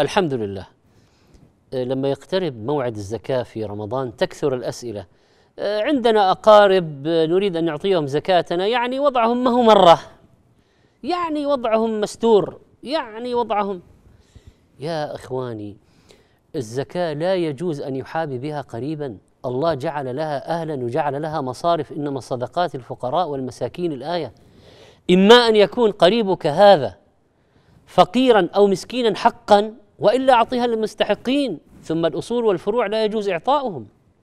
الحمد لله آه، لما يقترب موعد الزكاة في رمضان تكثر الأسئلة. آه، عندنا أقارب آه، نريد أن نعطيهم زكاتنا يعني وضعهم ما هو مرة. يعني وضعهم مستور. يعني وضعهم. يا إخواني الزكاة لا يجوز أن يحابي بها قريبا. الله جعل لها أهلا وجعل لها مصارف. إنما الصدقات الفقراء والمساكين الآية. إما أن يكون قريبك هذا فقيرا أو مسكينا حقا وإلا أعطيها للمستحقين ثم الأصول والفروع لا يجوز إعطاؤهم.